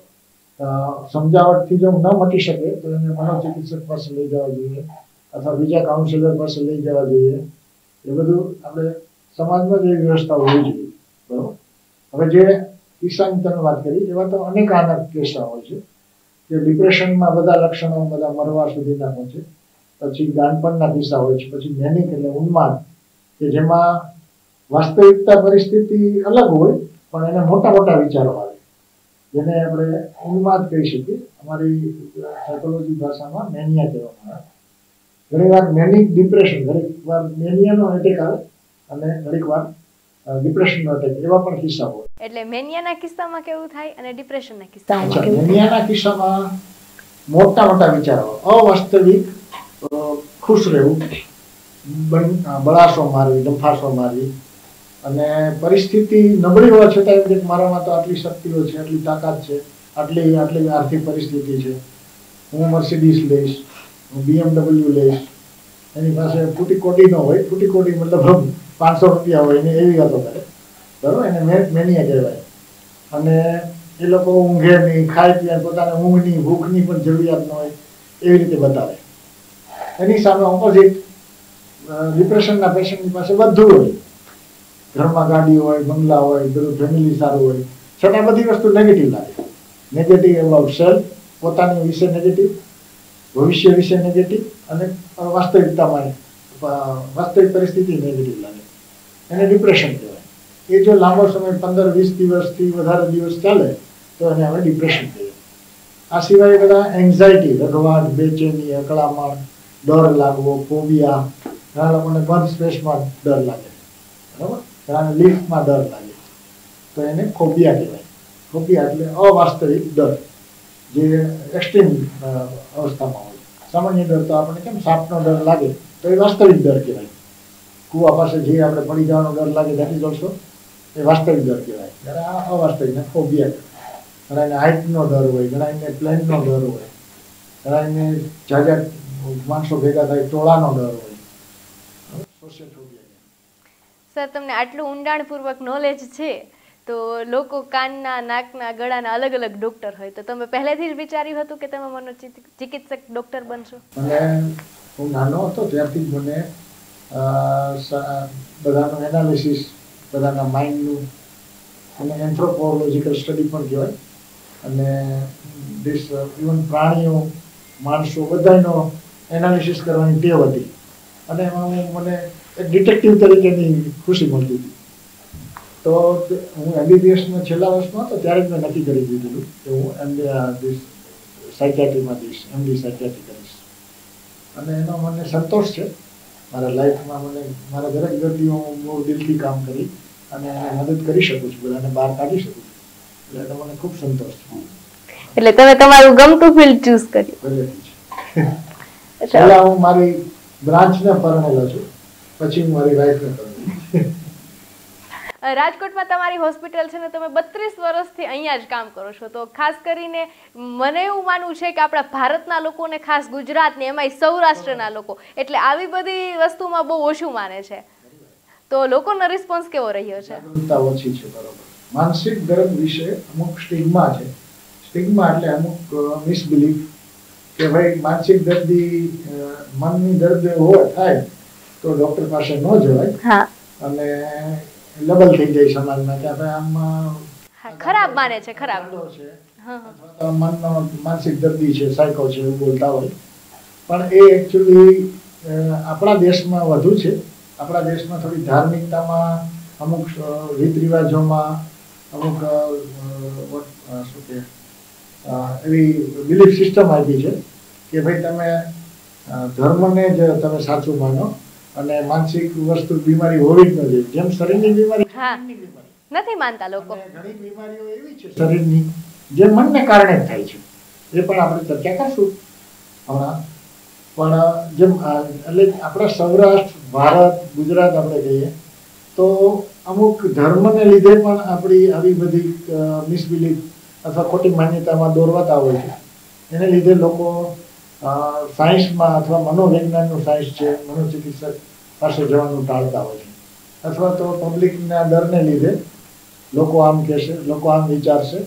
સમજાવટથી જો ન મટી શકે, તો એને મનોચિકિત્સક પાસે લઈ જવા જોઈએ, અથવા બીજા કાઉન્સિલર પાસે લઈ જવા જોઈએ. એ બધું આપણે સમાજમાં જ એવી વ્યવસ્થા હોવી જોઈએ. બરોબર? હવે જે કિસ્સાની તમે વાત કરી, એવા તો અનેક આના કિસ્સા હોય છે કે ડિપ્રેશનમાં બધા લક્ષણો, બધા મરવા સુધીના હોય છે. પછી ગાનપણના કિસ્સા હોય છે, પછી મેનિક એટલે ઉન્માદ, કે જેમાં વાસ્તવિકતા પરિસ્થિતિ અલગ હોય, પણ એને મોટા મોટા વિચારો આવે. જેને આપણે ઉન્માદ કહી શકીએ. અમારી સાયકોલોજી ભાષામાં મેનિયા કહેવામાં આવે. ઘણી વાર મેનિક ડિપ્રેશન ઘણીક વાર મેનિયાનો એટેક આવે અને ઘણીક વાર ડિપ્રેશનનો એટેક એવા પણ કિસ્સા હોય. એટલે મેનિયાના કિસ્સામાં કેવું થાય અને ડિપ્રેશનના કિસ્સામાં? કેવું થાય દુનિયાના કિસ્સામાં મોટા મોટા વિચારો. અવાસ્તવિક ખુશ રહેવું બળાશો મારવી ડંફાશો મારવી અને પરિસ્થિતિ નબળી હોવા છતાં એમ કે મારામાં તો આટલી શક્તિઓ છે, આટલી તાકાત છે, આટલી આટલી આર્થિક પરિસ્થિતિ છે. હું મર્સિડીઝ લઈશ, હું બીએમડબલ્યુ લઈશ, એની પાસે ફૂટી કોટી ન હોય ફૂટી કોટી મતલબ પાંચસો રૂપિયા હોય, એને એવી વાતો કરે. બરાબર? એને મેં, મેનિયા કહેવાય. અને એ લોકો ઊંઘે નહીં ખાય પીએ પોતાને ઊંઘની, ભૂખની પણ જરૂરિયાત ન હોય, એવી રીતે બતાવે. એની સામે ઓપોઝિટ ડિપ્રેશનના પેશન્ટની પાસે બધું હોય. ઘરમાં ગાડી હોય, બંગલા હોય, બધું ફેમિલી સારું હોય. છતાં બધી વસ્તુ નેગેટિવ લાગે. નેગેટિવ એબાઉટ સેલ્ફ પોતાની વિશે નેગેટિવ ભવિષ્ય વિશે નેગેટિવ અને વાસ્તવિકતામાં વાસ્તવિક પરિસ્થિતિ નેગેટિવ લાગે. એને ડિપ્રેશન કહેવાય. એ જો લાંબો સમય પંદર, વીસ દિવસથી વધારે દિવસ ચાલે, તો એને આપણે ડિપ્રેશન કહીએ આ સિવાય બધા એન્ઝાયટી રઘવાટ બેચેની, અકળામણ, ડર લાગવો ફોબિયા ઘણા લોકોને બંધ સ્પેસમાં ડર લાગે. બરાબર? ઘણાને લિફ્ટમાં ડર લાગે. તો એને ફોબિયા કહેવાય. ફોબિયા એટલે અવાસ્તવિક ડર, જે એક્સ્ટ્રીમ અવસ્થામાં હોય. સામાન્ય ડર તો આપણને કેમ સાપનો ડર લાગે? તો એ વાસ્તવિક ડર કહેવાય. કૂવા પાસે જે આપણે પડી જવાનો ડર લાગે દાખી ઇઝ એ વાસ્તવિક ડર કહેવાય. ત્યારે આ અવાસ્તવિક ને ફોબિયા ઘણા એને હાઇટનો ડર હોય, ઘણા એને પ્લેનનો ડર હોય, ઘણા એને જાજા માણસો ભેગા થાય ટોળાનો ડર હોય. સોશિયલ ફોબિયા સર, તમને આટલું ઊંડાણપૂર્વક નોલેજ છે, તો લોકો કાનના, નાકના, ગળાના અલગ અલગ ડોક્ટર હોય. તો તમે પહેલેથી જ વિચાર્યું હતું કે તમે મનોચિકિત્સક ડોક્ટર બનશો? મને, હું નાનો હતો ત્યારથી મને બધાનું એનાલિસિસ બધાના માઇન્ડનું અને એન્થ્રોપોલોજીકલ સ્ટડી પણ કહેવાય. અને this ઇવન પ્રાણીઓ, માણસો બધાનો એનાલિસિસ કરવાની ટેવ હતી. અને એમાં મને એક ડિટેક્ટિવ તરીકેની ખુશી મળતી હતી. તો હું એમબીબીએસના છેલ્લા વર્ષમાં હતો ત્યારે જ મેં નક્કી કરી દીધેલું કે હું એમ સાયકિયાટ્રીમાં જઈશ એમડી સાયકિયાટ્રી કરીશ. અને એનો મને સંતોષ છે. મારા લાઈફમાં મને મારા દરેક દર્દીઓ હું બહુ દિલથી કામ કરી અને એને મદદ કરી શકું છું બધાને બહાર કાઢી શકું છું. એટલે મને ખૂબ સંતોષ છે. એટલે તમે તમારું ગમતું ફિલ્ડ ચૂઝ કર્યું. પહેલેથી જ. પહેલા હું મારી બ્રાન્ચને પરણેલો છું. પછી હું મારી વાઈફને પરણેલો રાજકોટમાં તમારી હોસ્પિટલ છે ને તમે બત્રીસ વર્ષથી અહીંયા જ કામ કરો છો. તો ખાસ કરીને મને એવું માનવું છે કે આપણા ભારતના લોકોને ખાસ ગુજરાતને એમાંય સૌરાષ્ટ્રના લોકો એટલે આવી બધી વસ્તુમાં બહુ ઓછું માને છે. તો લોકોનો રિસ્પોન્સ કેવો રહ્યો છે? ઓછી છે બરોબર. માનસિક દર્દ વિશે અમુક સ્ટિગ્મા છે. સ્ટિગ્મા એટલે અમુક મિસબિલીફ કે ભાઈ માનસિક દર્દી મનની દર્દ હોય થાય. તો ડોક્ટર પાસે ન જવાય અને લબલ થઈ જાય સમાજમાં કે આપણે આમ ખરાબ માને છે ખરાબ. છે. મનનો માનસિક દર્દી છે સાયકો છે એવું બોલતા હોય. પણ એ એકચ્યુઅલી આપણા દેશમાં વધુ છે. આપણા દેશમાં થોડી ધાર્મિકતામાં અમુક રીત રિવાજોમાં અમુક શું કે એવી બિલીફ સિસ્ટમ આવી છે કે ભાઈ તમે ધર્મને જ તમે સાચું માનો. અને માનસિક વસ્તુ બીમારી હોવી જ ન જોઈએ. જેમ શરીરની બીમારી નથી માનતા લોકો. ઘણી બીમારીઓ એવી છે શરીરની જે મનને કારણે થાય છે. એ પણ આપણે ચર્ચા કરશું હમણાં. પણ જેમ એટલે આપણા સૌરાષ્ટ્ર ભારત ગુજરાત આપણે કહીએ તો અમુક ધર્મને લીધે પણ આપણી આવી બધી મિસબિલીફ અથવા ખોટી માન્યતામાં દોરવાતા હોય છે. એને લીધે લોકો સાયન્સમાં અથવા મનોવિજ્ઞાનનું સાયન્સ છે, મનોચિકિત્સક પાસે જવાનું ટાળતા હોય છે. અથવા તો પબ્લિકના ડરને લીધે લોકો આમ કહેશે, લોકો આમ વિચારશે.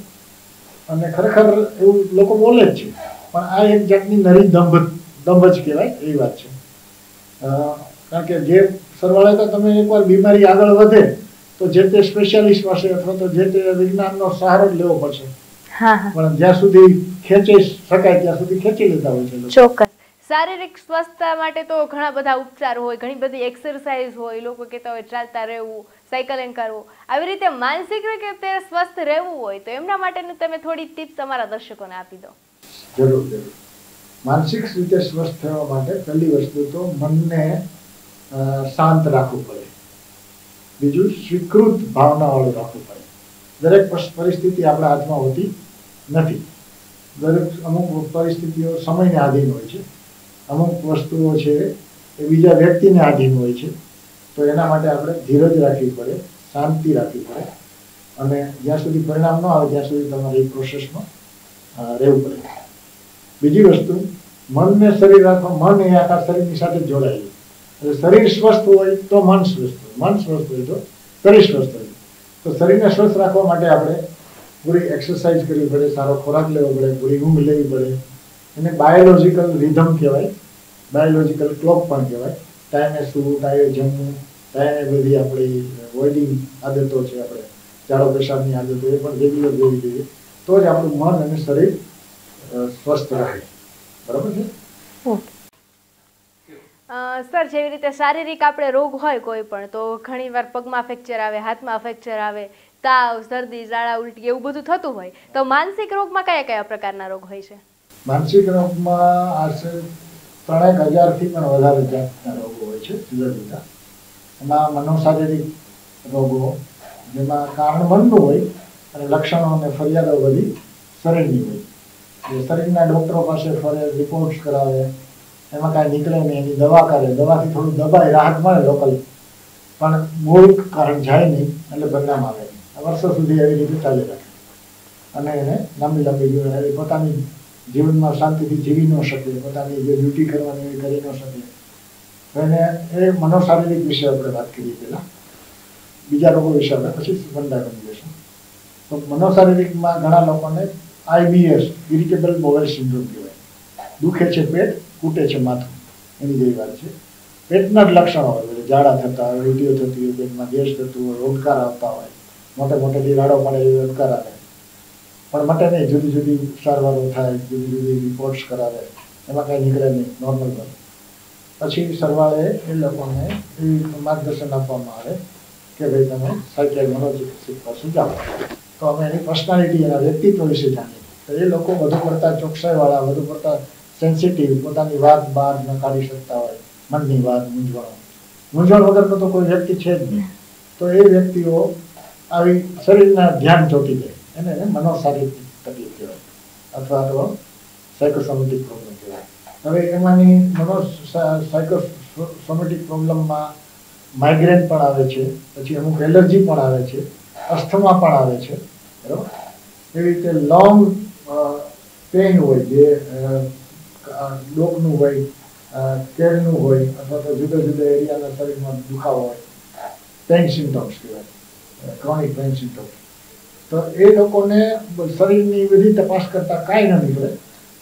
અને ખરેખર એવું લોકો બોલે જ છે. પણ આ એક જાતની નરી દંભ દંભ જ કહેવાય એવી વાત છે. કારણ કે જે સરવાળે તો તમે એકવાર બીમારી આગળ વધે, તો જે તે સ્પેશિયાલિસ્ટ પાસે અથવા તો જે તે વિજ્ઞાનનો સહારો જ લેવો પડશે. પણ જ્યાં સુધી ખેંચી શકાય ત્યાં સુધી ખેંચી લેતા હોય છે ચોક્કસ. શારીરિક સ્વસ્થતા માટે તો ઘણા બધા ઉપચાર હોય ઘણી બધી એક્સરસાઇઝ હોય લોકો કહેતા હોય ચાલતા રહેવું સાયકલિંગ કરવું. આવી રીતે માનસિક રીતે સ્વસ્થ રહેવું હોય તો એમના માટેનું તમે થોડી ટિપ્સ અમારા દર્શકોને આપી દો. જરૂર જરૂર. માનસિક રીતે સ્વસ્થ થવા માટે પહેલી વસ્તુ તો મનને શાંત રાખવું પડે. બીજું સ્વીકૃત ભાવનાવાળું રાખવું પડે. દરેક પરિસ્થિતિ આપણા હાથમાં હોતી નથી. દરેક અમુક પરિસ્થિતિઓ સમયને આધીન હોય છે. અમુક વસ્તુઓ છે એ બીજા વ્યક્તિને આધીન હોય છે. તો એના માટે આપણે ધીરજ રાખવી પડે, શાંતિ રાખવી પડે. અને જ્યાં સુધી પરિણામ ન આવે, ત્યાં સુધી તમારે એ પ્રોસેસમાં રહેવું પડે. બીજી વસ્તુ, મનને શરીર રાખવા મન એ આખા શરીરની સાથે જોડાયેલું. એટલે શરીર સ્વસ્થ હોય તો મન સ્વસ્થ હોય. મન સ્વસ્થ હોય તો શરીર સ્વસ્થ હોય. તો શરીરને સ્વસ્થ રાખવા માટે આપણે પૂરી એક્સરસાઇઝ કરવી પડે, સારો ખોરાક લેવો પડે પૂરી ઊંઘ લેવી પડે. એને બાયોલોજિકલ રિધમ કહેવાય બાયોલોજિકલ ક્લોક પણ કહેવાય. ટાઈમે સૂવું ટાઈમે જમવું ટાઈમે બધી આપણી વોઇડિંગ આદતો છે આપણે. ઝાડો પેશાબની આદતો એ પણ રેગ્યુલર લેવી જોઈએ. તો જ આપણું મન અને શરીર સ્વસ્થ રહે. બરાબર છે? સર, જેવી રીતે શારીરિક આપણે રોગ હોય કોઈ પણ, તો ઘણીવાર પગમાં ફ્રેક્ચર આવે, હાથમાં ફ્રેક્ચર આવે તાવ, શરદી, ઝાડા, ઉલટી એવું બધું થતું હોય, તો માનસિક રોગમાં કયા કયા પ્રકારના રોગ હોય છે? માનસિક રોગમાં આશરે ત્રણેક હજારથી પણ વધારે જાતના રોગો હોય છે જુદા જુદા એમાં મનોશારીરિક રોગો, જેમાં કારણ બનતું હોય, અને લક્ષણો અને ફરિયાદો બધી શરીરની હોય. એટલે શરીરના ડૉક્ટરો પાસે ફરે રિપોર્ટ્સ કરાવે, એમાં કાંઈ નીકળે નહીં, એની દવા કરે, દવાથી થોડું દબાય રાહત મળે લોકલ. પણ મૂળ કારણ જાય નહીં, એટલે બદનામ આવે. વર્ષો સુધી એવી રીતે ચાલી રાખે. અને એને લાંબી લાંબી જીવન એ પોતાની જીવનમાં શાંતિથી જીવી ન શકે, પોતાની જે ડ્યુટી કરવાની એ કરી ન શકે. એને એ મનોશારીરિક વિશે આપણે વાત કરીએ પહેલાં. બીજા લોકો વિશે આપણે પછી કરી દઈશું તો મનોશારીરિકમાં ઘણા લોકોને આઈબીએસ ઇરિટેબલ બોવેલ સિન્ડ્રોમ કહેવાય. દુખે છે પેટ, કૂટે છે માથું. એની જેવી વાત છે. પેટના જ લક્ષણો હોય ઝાડા થતા હોય ઉલટીઓ થતી હોય, પેટમાં ગેસ થતું હોય રોજગાર આવતા હોય. મોટે મોટે બિરાડો મળે એવી ઓડકાર આવે. પણ માટે નહીં, જુદી જુદી સારવારો થાય, જુદી જુદી રિપોર્ટ્સ કરાવે. એમાં કાંઈ નીકળે નહીં નોર્મલ બને. પછી સરવાળે એ લોકોને એ માર્ગદર્શન આપવામાં આવે કે ભાઈ તમે સાયકલ મનોચિકિત્સક પાસે જાઓ તો અમે એની પર્સનાલિટી એના વ્યક્તિત્વ વિશે જાણીએ. તો એ લોકો વધુ પડતા ચોકસાઈવાળા, વધુ પડતા સેન્સિટિવ પોતાની વાત બહાર ન કાઢી શકતા હોય, મનની વાત મૂંઝવણો. મૂંઝવણ વગરનો તો કોઈ વ્યક્તિ છે જ નહીં. તો એ વ્યક્તિઓ આવી શરીરના ધ્યાન ચોટી જાય. એને એને તકલીફ કહેવાય. અથવા તો સાયકોસોમેટિક પ્રોબ્લેમ કહેવાય. હવે એમાંની મનો સાયકોસોમેટિક પ્રોબ્લેમમાં માઇગ્રેન પણ આવે છે, પછી અમુક એલર્જી પણ આવે છે અસ્થમા પણ આવે છે, બરાબર? એવી રીતે લોંગ પેઇન હોય, જે ડોકનું હોય કેળનું હોય, અથવા તો જુદા જુદા એરિયાના શરીરમાં દુખાવો હોય પેઇન સિમ્ટમ્સ કહેવાય. ક્રોનિક પેઇન સિમ્ટમ્સ તો. એ લોકોને શરીરની બધી તપાસ કરતાં કાંઈ ન નીકળે.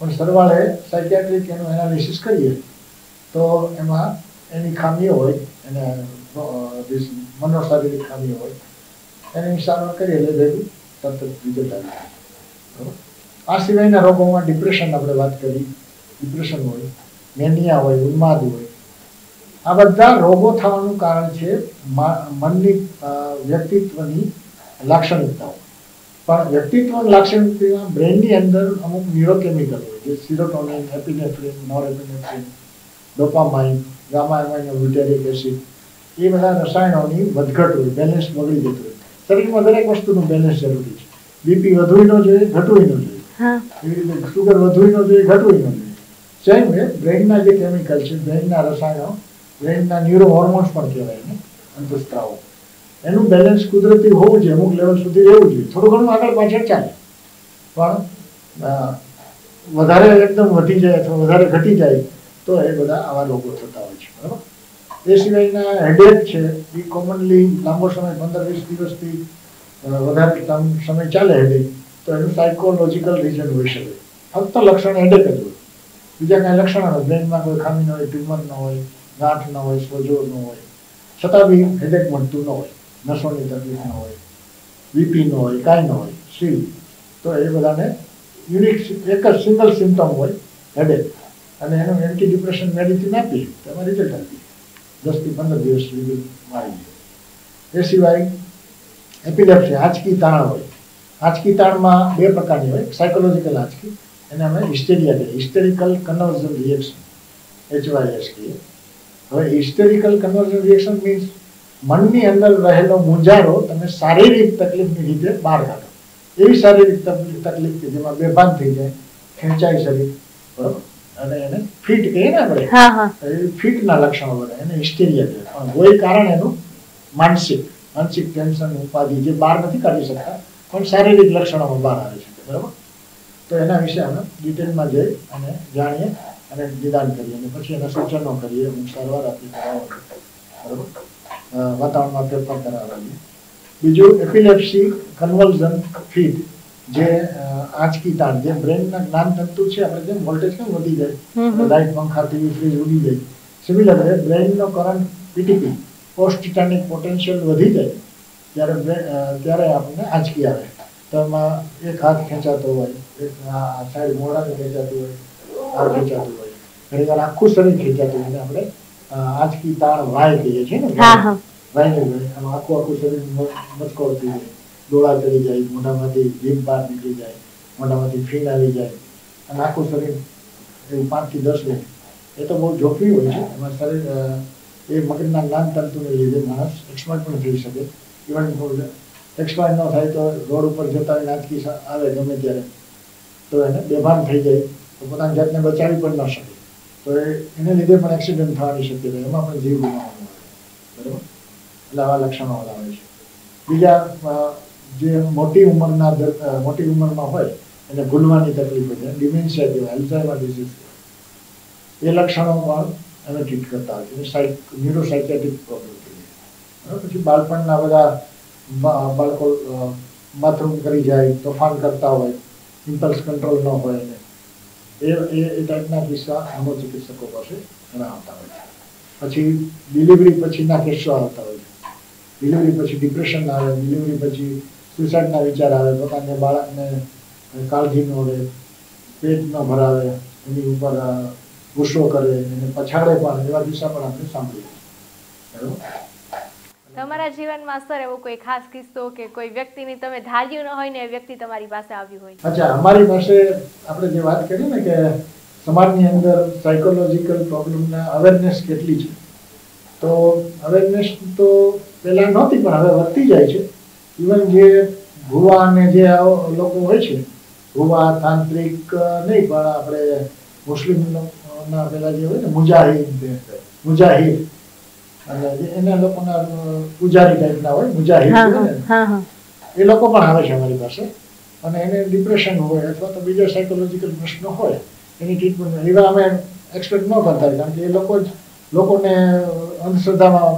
પણ સરવાળે સાયકિયાટ્રિક એનું એનાલિસિસ કરીએ, તો એમાં એની ખામીઓ હોય, એને મનોશારીરિક ખામીઓ હોય, એની સારવાર કરીએ એટલે ભેગું તરત રિઝલ્ટ આવી. આ સિવાયના રોગોમાં ડિપ્રેશન આપણે વાત કરી. ડિપ્રેશન હોય મેનિયા હોય ઉન્માદ હોય આ બધા રોગો થવાનું કારણ છે મનની વ્યક્તિત્વની લાક્ષણિકતાઓ. પણ વ્યક્તિત્વ લાક્ષણિકતા બ્રેનની અંદર અમુક ન્યુરોકેમિકલ હોય જે સિરોટોનિન એપિનેફ્રિન નોરેપિનેફ્રિન ડોપામાઇન ગામામાઇન બ્યુટેરિક એસિડ એ બધા રસાયણોની વધઘટ હોય બેલેન્સ બગડી જતું હોય. શરીરમાં દરેક વસ્તુનું બેલેન્સ જરૂરી છે. બીપી વધુય ન જોઈએ ઘટવું ન જોઈએ. એવી રીતે સુગર વધુય ન જોઈએ ઘટવું ન જોઈએ. સેમ વે બ્રેઇનના જે કેમિકલ છે બ્રેઇનના રસાયણો બ્રેઇનના ન્યુરો હોર્મોન્સ પણ કહેવાય એને, અંતસ્ત્રાવો. એનું બેલેન્સ કુદરતી હોવું જોઈએ, અમુક લેવલ સુધી રહેવું જોઈએ. થોડું ઘણું આગળ પાછળ ચાલે. પણ વધારે એકદમ વધી જાય અથવા વધારે ઘટી જાય, તો એ બધા આવા રોગો થતા હોય છે, બરાબર? એ સિવાયના હેડેક છે, એ કોમનલી લાંબો સમય, પંદર વીસ દિવસથી વધારે સમય ચાલે હેડેક તો એનું સાયકોલોજીકલ રીઝન હોઈ શકે. ફક્ત લક્ષણ હેડેક જ હોય. બીજા કાંઈ લક્ષણ હોય બ્રેનમાં કોઈ ખામી ન હોય ટ્યુમર ન હોય ગાંઠ ન હોય, સોજો ન હોય, છતાં બી હેડેક મળતું ન હોય, નસોની તકલીફ ન હોય બીપી ન હોય, કાંઈ ન હોય સી તો એ બધાને યુનિક એક જ સિંગલ સિમ્ટમ હોય હેડેક અને એનું એન્ટી ડિપ્રેશન મેડિસિન આપીએ, તો એમાં રિઝલ્ટ આપીએ. દસથી પંદર દિવસ સુધી મારી દે. એ સિવાય એપિલેપ્સી આંચકી તાણ હોય. આંચકી તાણમાં બે પ્રકારની હોય સાયકોલોજીકલ આંચકી એને અમે હિસ્ટેરિયા કહીએ. હિસ્ટેરિકલ કન્વર્ઝન રિએક્શન એચવાયએસ કહીએ. હવે હિસ્ટેરિકલ કન્વર્ઝન રિએક્શન મીન્સ મનની અંદર રહેલો મૂંઝારો તમે શારીરિક તકલીફની રીતે બહાર કાઢો. એવી શારીરિક તકલીફ કે જેમાં બેભાન થઈ જાય ખેંચાય શરીર બરોબર? અને એને ફિટ કહીએ ને આપણે ફિટના લક્ષણો બધા એને હિસ્ટેરિયા કહેવાય. પણ કોઈ કારણ એનું માનસિક માનસિક ટેન્શન ઉપાધિ જે બહાર નથી કાઢી શકતા પણ શારીરિક લક્ષણોમાં બહાર આવે છે બરાબર? તો એના વિશે અમે ડિટેલમાં જઈ અને જાણીએ. અને નિદાન કરીએ અને પછી એના સૂચનો કરીએ હું સારવાર આપી બરાબર? વાતાવરણમાં ફેરફાર કરાવવાની. બીજું એપિલેપ્સી કન્વલ્ઝન ફીટ જે આંચકી તાણ જે બ્રેનના જ્ઞાન તંતુ છે આપણે જેમ વોલ્ટેજ કેમ વધી જાય. લાઇટ પંખા ટીવી ફ્રીજ ઉડી જાય. Similar બ્રેનનો current PTP post tetanic potential વધી જાય ત્યારે ત્યારે આપણને આંચકી આવે. તો એમાં એક હાથ ખેંચાતો હોય એક સાઈડ મોઢાને ખેંચાતું હોય ખેંચાતું હોય. ઘણી વાર આખું શરીર ખેંચાતું હોય આપણે આજકી તાણ વાય કહીએ છીએ ને વાય. ને વાયને આખું આખું શરીર મચકો થઈ જાય. ડોળા ચડી જાય મોઢામાંથી જીભ બહાર નીકળી જાય મોઢામાંથી ફીણ આવી જાય. અને આખું શરીર એવું પાંચથી દસ મિનિટ. એ તો બહુ જોખમી હોય છે. એમાં શરીર એ મગજના જ્ઞાન તંતુને લીધે માણસ એક્સપર્ટ પણ થઈ શકે. ઇવન એક્સપર્ટ ન થાય તો રોડ ઉપર જતા નાચકી આવે ગમે ત્યારે. તો એને બેભાન થઈ જાય. પોતાની જાતને બચાવી પણ ન શકે. તો એને લીધે પણ એક્સિડન્ટ થવાની શક્યતા એમાં પણ જીવ ગુમાવવાનો આવે બરાબર? એટલે આવા લક્ષણો આવે છે. બીજા જે મોટી ઉંમરના મોટી ઉંમરમાં હોય, એને ભૂલવાની તકલીફ હોય ડિમેન્શિયા કહેવાય, અલ્ઝાઇમર ડિઝીઝ એ લક્ષણો પણ એને ટ્રીટ કરતા હોય છે. સાઇક ન્યુરોસાઇકેટિક પ્રોબ્લેમ કહીએ પછી બાળપણના બધા બાળકો બાથરૂમ કરી જાય, તોફાન કરતા હોય ઇમ્પલ્સ કંટ્રોલ ન હોય એને. એ એ ટાઈપના કિસ્સા મનોચિકિત્સકો પાસે ઘણા આવતા હોય છે. પછી ડિલિવરી પછીના કેસો આવતા હોય છે. ડિલિવરી પછી ડિપ્રેશન આવે ડિલિવરી પછી સુસાઇડના વિચાર આવે પોતાને બાળકને કાળજી ન રહે પેટ ન ભરાવે એની ઉપર ગુસ્સો કરે એને પછાડે પણ એવા કિસ્સા પણ આપણે સાંભળીએ બરાબર? તમારા જીવનમાં સર એવો કોઈ ખાસ કિસ્સો કે કોઈ વ્યક્તિની તમે ધાર્યું ન હોય ને એ વ્યક્તિ તમારી પાસે આવ્યું હોય? અચ્છા અમારી પાસે આપણે જે વાત કરી ને કે સમાજની અંદર સાયકોલોજીકલ પ્રોબ્લેમના અવેરનેસ કેટલી છે તો અવેરનેસ તો પહેલાં નહોતી પણ હવે વધતી જાય છે. ઇવન જે ભુવા અને જે લોકો હોય છે ભુવા તાંત્રિક નહીં પણ આપણે મુસ્લિમ ના પેલા જે હોય ને મુજાહિદ મુજાહિદ અને એના લોકોના પૂજારી ટાઈપના હોય મુજાહિદ એ લોકો પણ આવે છે અમારી પાસે. અને એને ડિપ્રેશન હોય અથવા તો બીજા સાયકોલોજીકલ પ્રશ્નો હોય એની ટ્રીટમેન્ટ એવા અમે એક્સપેક્ટ ન કરતા કારણ કે એ લોકો જ લોકોને અંધશ્રદ્ધામાં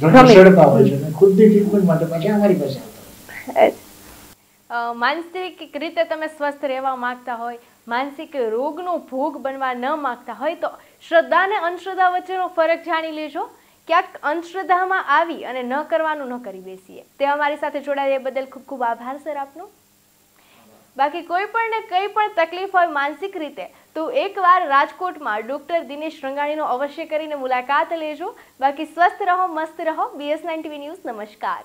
ધકેલતા હોય છે. અને ખુદની ટ્રીટમેન્ટ માટે પાછા અમારી પાસે આવતા માનસિક રીતે તમે સ્વસ્થ રહેવા માંગતા હોય માનસિક રોગનો ભોગ બનવા ન માંગતા હોય તો શ્રદ્ધા અને અંધશ્રદ્ધા વચ્ચેનો ફરક જાણી લેજો. ક્યાંક અંધશ્રદ્ધામાં આવી અને ન કરવાનું ન કરી બેસીએ. તે અમારી સાથે જોડાયા બદલ ખૂબ ખૂબ આભાર, સર, આપનો. બાકી કોઈ પણ ને કંઈ પણ તકલીફ હોય માનસિક રીતે, તો એકવાર રાજકોટમાં ડૉક્ટર દિનેશ રંગાણીનો અવશ્ય કરીને મુલાકાત લેજો. બાકી સ્વસ્થ રહો, મસ્ત રહો. બીએસ નાઇન ટીવી ન્યૂઝ નમસ્કાર.